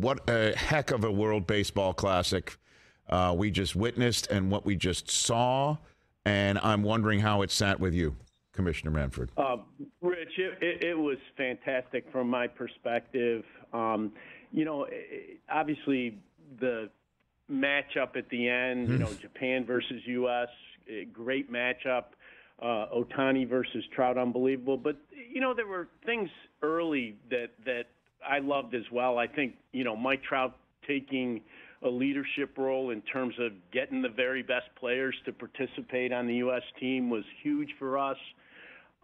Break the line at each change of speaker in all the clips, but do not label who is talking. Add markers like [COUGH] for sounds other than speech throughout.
what a heck of a World Baseball Classic uh, we just witnessed and what we just saw. And I'm wondering how it sat with you, Commissioner Manfred.
Uh, Rich, it, it, it, was fantastic from my perspective. Um, you know, obviously the matchup at the end, you hmm. know, Japan versus U.S., great matchup. Uh, Ohtani versus Trout, unbelievable. But you know, there were things early that that I loved as well. I think you know Mike Trout taking a leadership role in terms of getting the very best players to participate on the U.S. team was huge for us.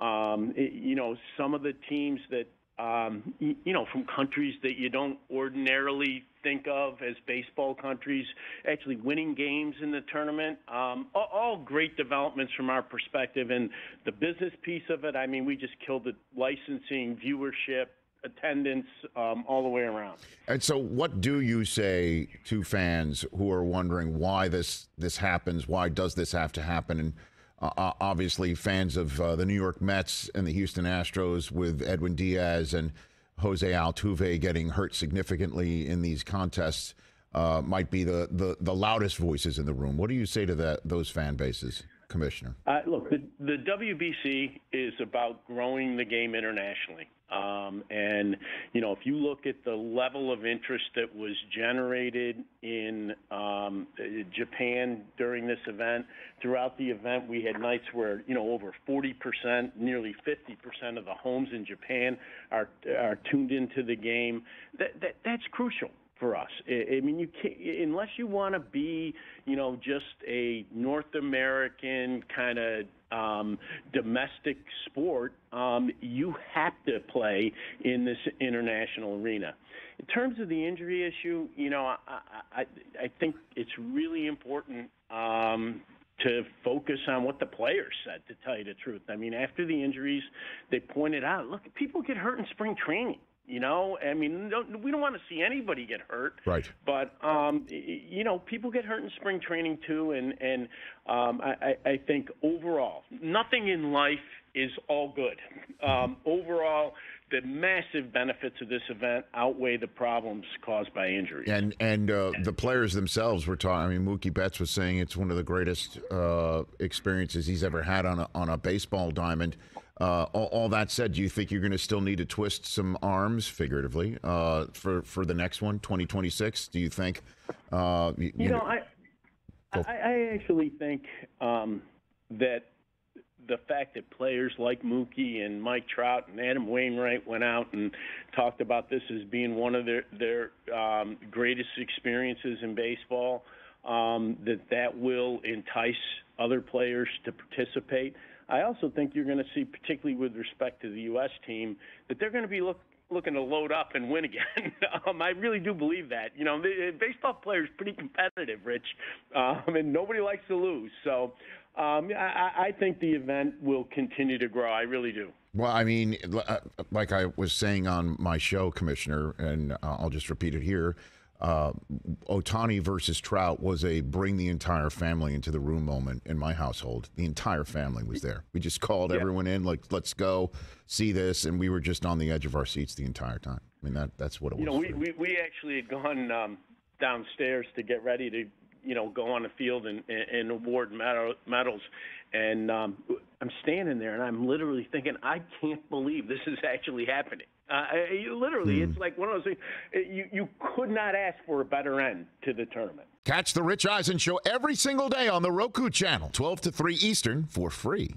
Um, it, you know, some of the teams that um, you, know from countries that you don't ordinarily think of as baseball countries actually winning games in the tournament. Um, all, all great developments from our perspective, and the business piece of it. I mean, we just killed the Licensing, viewership, attendance um, all the way around.
And so, what do you say to fans who are wondering why this this happens? Why does this have to happen? And uh, obviously, fans of uh, the New York Mets and the Houston Astros with Edwin Diaz and Jose Altuve getting hurt significantly in these contests uh, might be the, the, the loudest voices in the room. What do you say to that those fan bases? Commissioner?
Uh, look, the, the WBC is about growing the game internationally. Um, and, you know, if you look at the level of interest that was generated in um, Japan during this event, throughout the event, we had nights where, you know, over 40%, nearly 50% of the homes in Japan are, are tuned into the game. That, that, that's crucial for us. I, mean, you can't, unless you want to be, you know, just a North American kind of um, domestic sport, um, you have to play in this international arena. In terms of the injury issue, you know, I, I, I think it's really important um, to focus on what the players said, to tell you the truth. I mean, after the injuries, they pointed out, look, people get hurt in spring training. You know, I mean, we don't want to see anybody get hurt.
Right.
But um, you know, people get hurt in spring training too, and and um, I, I think overall, nothing in life is all good. Um, overall, the massive benefits of this event outweigh the problems caused by injuries.
And and uh, the players themselves were talking. I mean, Mookie Betts was saying it's one of the greatest uh, experiences he's ever had on a, on a baseball diamond. Uh, all, all, that said, do you think you're going to still need to twist some arms, figuratively, uh, for for the next one, 2026? Do you think?
Uh, you, you, know, I, I, I actually think um, that the fact that players like Mookie and Mike Trout and Adam Wainwright went out and talked about this as being one of their their um, greatest experiences in baseball, um, that that will entice other players to participate. I also think you're going to see, particularly with respect to the U.S. team, that they're going to be look, looking to load up and win again. [LAUGHS] um, I really do believe that. You know, the, baseball players pretty competitive, Rich, um, and nobody likes to lose. So um, I, I think the event will continue to grow. I really do.
Well, I mean, uh, like I was saying on my show, Commissioner, and I'll just repeat it here uh, Ohtani versus Trout was a bring the entire family into the room moment in my household. The entire family was there. We just called yeah. everyone in, like, let's go see this, and we were just on the edge of our seats the entire time. I mean, that that's what it
you
was.
You know, we, we, we actually had gone um, downstairs to get ready to, you know, go on the field and, and, award medals. And um, I'm standing there and I'm literally thinking, I can't believe this is actually happening. Uh, literally, mm. it's like one of those things. You, you could not ask for a better end to the tournament.
Catch the Rich Eisen show every single day on the Roku channel, 12 to 3 Eastern, for free.